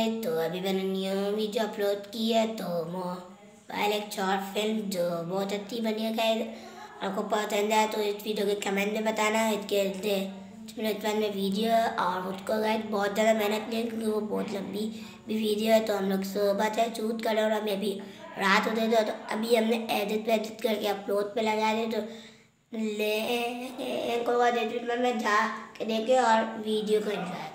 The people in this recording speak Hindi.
है तो अभी मैंने न्यू वीडियो अपलोड की है तो मोबाइल एक शॉर्ट फ़िल्म जो बहुत अच्छी बनी है, खैर, आपको पसंद आए तो इस वीडियो के कमेंट में बताना, इसके मिनट बाद में वीडियो और उसको गाइड बहुत ज़्यादा मेहनत नहीं क्योंकि वो बहुत लंबी भी वीडियो है तो हम लोग सुबह से शूट कर रहे और अभी अभी रात होते थे तो अभी हमने एडिट वेडिट करके अपलोड पे लगा दिए तो ले को एडिट में जा के देखे और वीडियो को एंजॉय